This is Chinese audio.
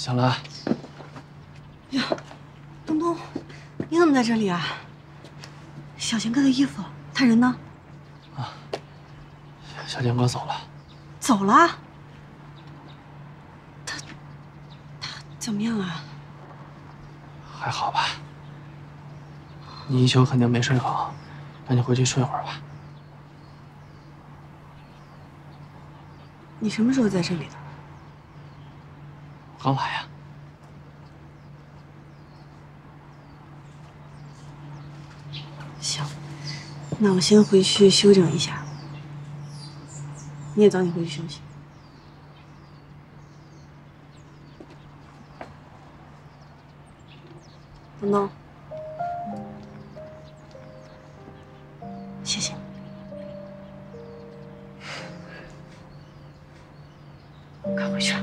醒了。呀，东东，你怎么在这里啊？小贤哥的衣服，他人呢？啊，小贤哥走了。走了？他他怎么样啊？还好吧。你一宿肯定没睡好，那你回去睡会儿吧。你什么时候在这里的？刚来呀。行，那我先回去休整一下。你也早点回去休息。东东，谢谢你，快回去。